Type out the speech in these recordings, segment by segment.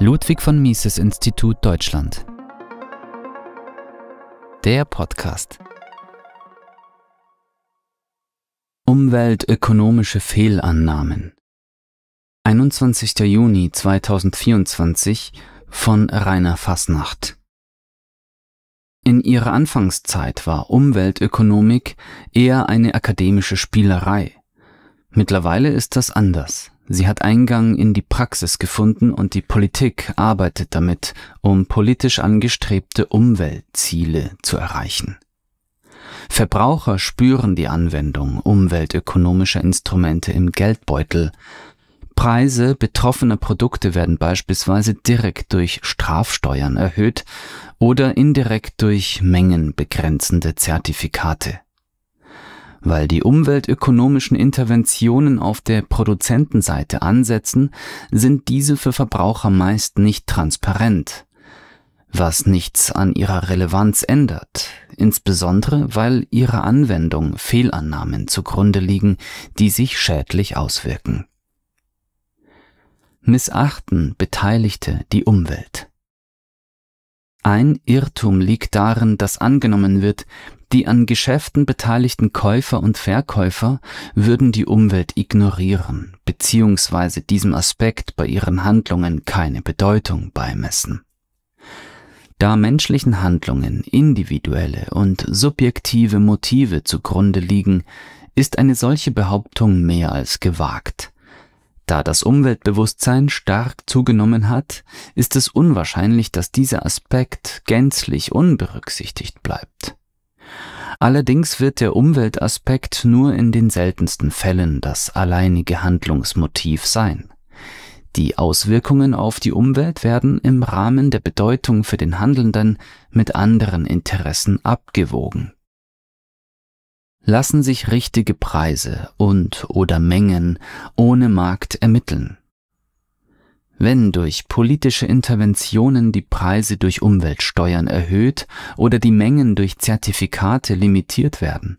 Ludwig von Mises Institut Deutschland. Der Podcast. Umweltökonomische Fehlannahmen. 21. Juni 2024 von Rainer Fasnacht. In ihrer Anfangszeit war Umweltökonomik eher eine akademische Spielerei. Mittlerweile ist das anders. Sie hat Eingang in die Praxis gefunden und die Politik arbeitet damit, um politisch angestrebte Umweltziele zu erreichen. Verbraucher spüren die Anwendung umweltökonomischer Instrumente im Geldbeutel. Preise betroffener Produkte werden beispielsweise direkt durch Strafsteuern erhöht oder indirekt durch mengenbegrenzende Zertifikate. Weil die umweltökonomischen Interventionen auf der Produzentenseite ansetzen, sind diese für Verbraucher meist nicht transparent, was nichts an ihrer Relevanz ändert, insbesondere weil ihrer Anwendung Fehlannahmen zugrunde liegen, die sich schädlich auswirken. Missachten Beteiligte die Umwelt. Ein Irrtum liegt darin, dass angenommen wird, die an Geschäften beteiligten Käufer und Verkäufer würden die Umwelt ignorieren bzw. diesem Aspekt bei ihren Handlungen keine Bedeutung beimessen. Da menschlichen Handlungen individuelle und subjektive Motive zugrunde liegen, ist eine solche Behauptung mehr als gewagt. Da das Umweltbewusstsein stark zugenommen hat, ist es unwahrscheinlich, dass dieser Aspekt gänzlich unberücksichtigt bleibt. Allerdings wird der Umweltaspekt nur in den seltensten Fällen das alleinige Handlungsmotiv sein. Die Auswirkungen auf die Umwelt werden im Rahmen der Bedeutung für den Handelnden mit anderen Interessen abgewogen. Lassen sich richtige Preise und oder Mengen ohne Markt ermitteln? Wenn durch politische Interventionen die Preise durch Umweltsteuern erhöht oder die Mengen durch Zertifikate limitiert werden,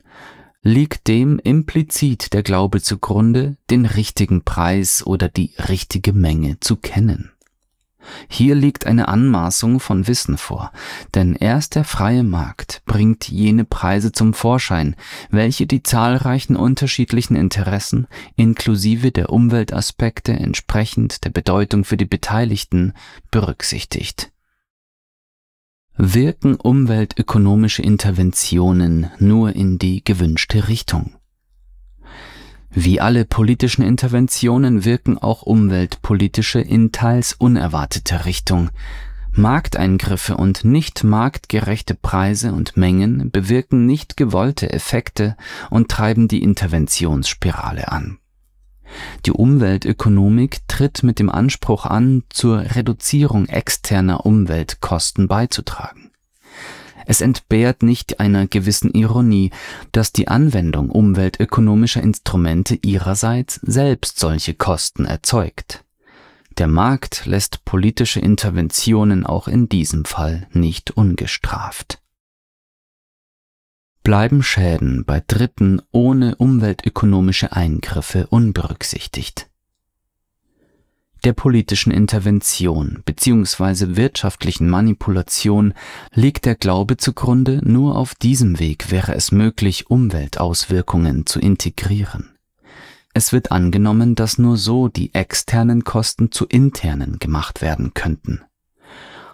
liegt dem implizit der Glaube zugrunde, den richtigen Preis oder die richtige Menge zu kennen. Hier liegt eine Anmaßung von Wissen vor, denn erst der freie Markt bringt jene Preise zum Vorschein, welche die zahlreichen unterschiedlichen Interessen inklusive der Umweltaspekte entsprechend der Bedeutung für die Beteiligten berücksichtigt. Wirken umweltökonomische Interventionen nur in die gewünschte Richtung? Wie alle politischen Interventionen wirken auch umweltpolitische in teils unerwarteter Richtung. Markteingriffe und nicht marktgerechte Preise und Mengen bewirken nicht gewollte Effekte und treiben die Interventionsspirale an. Die Umweltökonomik tritt mit dem Anspruch an, zur Reduzierung externer Umweltkosten beizutragen. Es entbehrt nicht einer gewissen Ironie, dass die Anwendung umweltökonomischer Instrumente ihrerseits selbst solche Kosten erzeugt. Der Markt lässt politische Interventionen auch in diesem Fall nicht ungestraft. Bleiben Schäden bei Dritten ohne umweltökonomische Eingriffe unberücksichtigt der politischen Intervention bzw. wirtschaftlichen Manipulation liegt der Glaube zugrunde, nur auf diesem Weg wäre es möglich, Umweltauswirkungen zu integrieren. Es wird angenommen, dass nur so die externen Kosten zu internen gemacht werden könnten.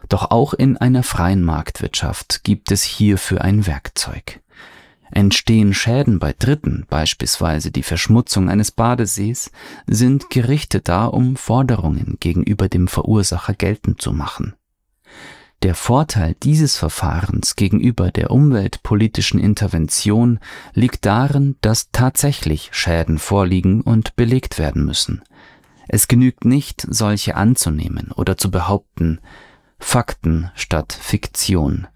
Doch auch in einer freien Marktwirtschaft gibt es hierfür ein Werkzeug. Entstehen Schäden bei Dritten, beispielsweise die Verschmutzung eines Badesees, sind Gerichte da, um Forderungen gegenüber dem Verursacher geltend zu machen. Der Vorteil dieses Verfahrens gegenüber der umweltpolitischen Intervention liegt darin, dass tatsächlich Schäden vorliegen und belegt werden müssen. Es genügt nicht, solche anzunehmen oder zu behaupten, Fakten statt Fiktion.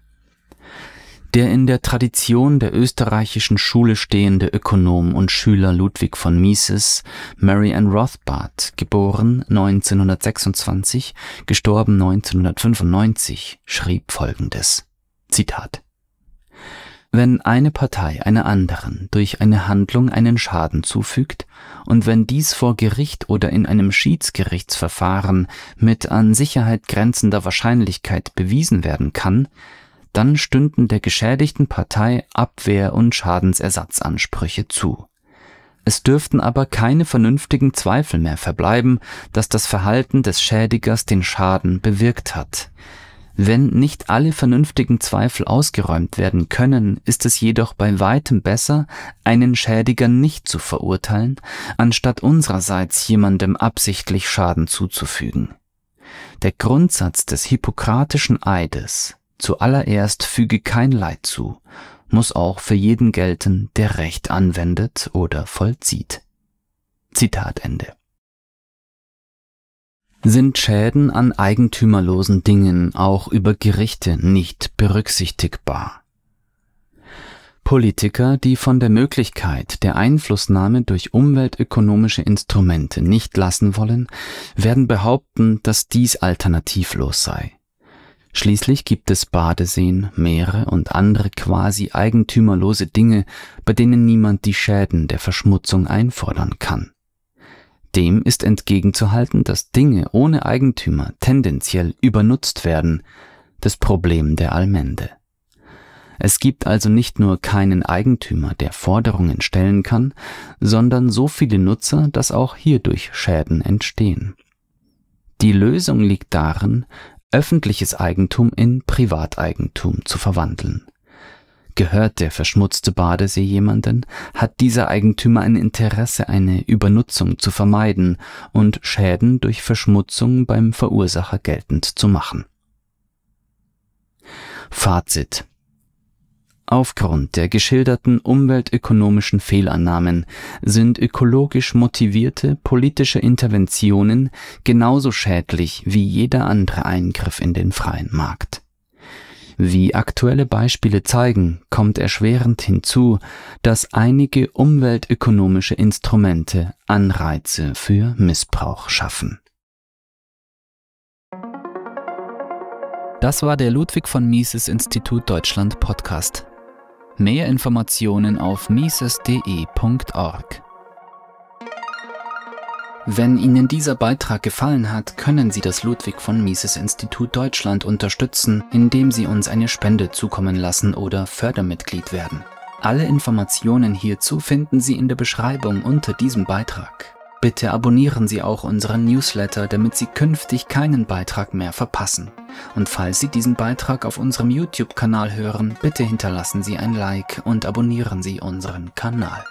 Der in der Tradition der österreichischen Schule stehende Ökonom und Schüler Ludwig von Mises, Mary Ann Rothbard (geboren 1926, gestorben 1995), schrieb folgendes: Zitat. Wenn eine Partei einer anderen durch eine Handlung einen Schaden zufügt und wenn dies vor Gericht oder in einem Schiedsgerichtsverfahren mit an Sicherheit grenzender Wahrscheinlichkeit bewiesen werden kann, dann stünden der geschädigten Partei Abwehr- und Schadensersatzansprüche zu. Es dürften aber keine vernünftigen Zweifel mehr verbleiben, dass das Verhalten des Schädigers den Schaden bewirkt hat. Wenn nicht alle vernünftigen Zweifel ausgeräumt werden können, ist es jedoch bei weitem besser, einen Schädiger nicht zu verurteilen, anstatt unsererseits jemandem absichtlich Schaden zuzufügen. Der Grundsatz des hippokratischen Eides zuallererst füge kein Leid zu, muss auch für jeden gelten, der Recht anwendet oder vollzieht. Zitat Ende sind Schäden an eigentümerlosen Dingen auch über Gerichte nicht berücksichtigbar. Politiker, die von der Möglichkeit der Einflussnahme durch umweltökonomische Instrumente nicht lassen wollen, werden behaupten, dass dies alternativlos sei. Schließlich gibt es Badeseen, Meere und andere quasi eigentümerlose Dinge, bei denen niemand die Schäden der Verschmutzung einfordern kann. Dem ist entgegenzuhalten, dass Dinge ohne Eigentümer tendenziell übernutzt werden, das Problem der Allmende. Es gibt also nicht nur keinen Eigentümer, der Forderungen stellen kann, sondern so viele Nutzer, dass auch hierdurch Schäden entstehen. Die Lösung liegt darin, öffentliches Eigentum in Privateigentum zu verwandeln. Gehört der verschmutzte Badesee jemanden, hat dieser Eigentümer ein Interesse, eine Übernutzung zu vermeiden und Schäden durch Verschmutzung beim Verursacher geltend zu machen. Fazit Aufgrund der geschilderten umweltökonomischen Fehlannahmen sind ökologisch motivierte politische Interventionen genauso schädlich wie jeder andere Eingriff in den freien Markt. Wie aktuelle Beispiele zeigen, kommt erschwerend hinzu, dass einige umweltökonomische Instrumente Anreize für Missbrauch schaffen. Das war der Ludwig von Mises Institut Deutschland Podcast. Mehr Informationen auf mises.de.org. Wenn Ihnen dieser Beitrag gefallen hat, können Sie das Ludwig von Mises Institut Deutschland unterstützen, indem Sie uns eine Spende zukommen lassen oder Fördermitglied werden. Alle Informationen hierzu finden Sie in der Beschreibung unter diesem Beitrag. Bitte abonnieren Sie auch unseren Newsletter, damit Sie künftig keinen Beitrag mehr verpassen. Und falls Sie diesen Beitrag auf unserem YouTube-Kanal hören, bitte hinterlassen Sie ein Like und abonnieren Sie unseren Kanal.